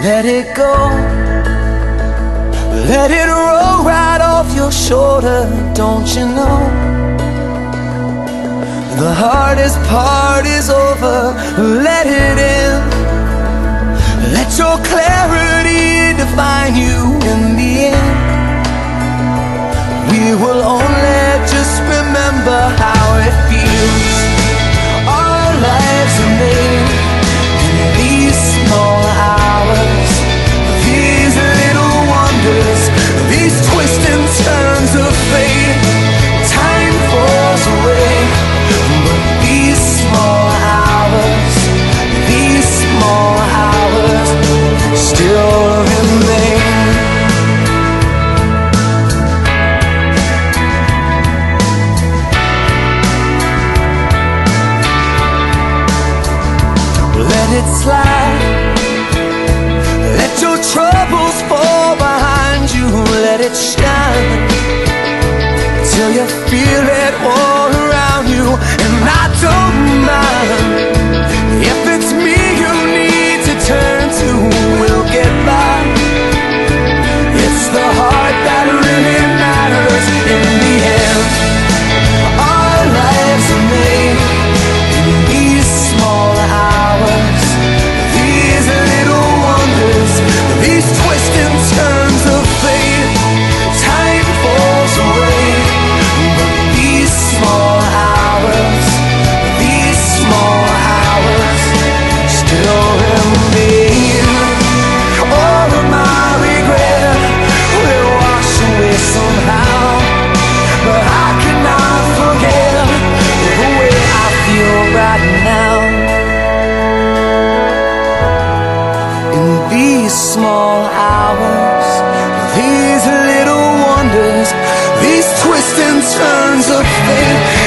Let it go. Let it roll right off your shoulder, don't you know? The hardest part is over, let it in. Let your clarity define you in the end. We will only it slide. Let your troubles fall behind you. Let it shine till you feel it all around you. And I don't mind these small hours, these little wonders, these twists and turns of fate.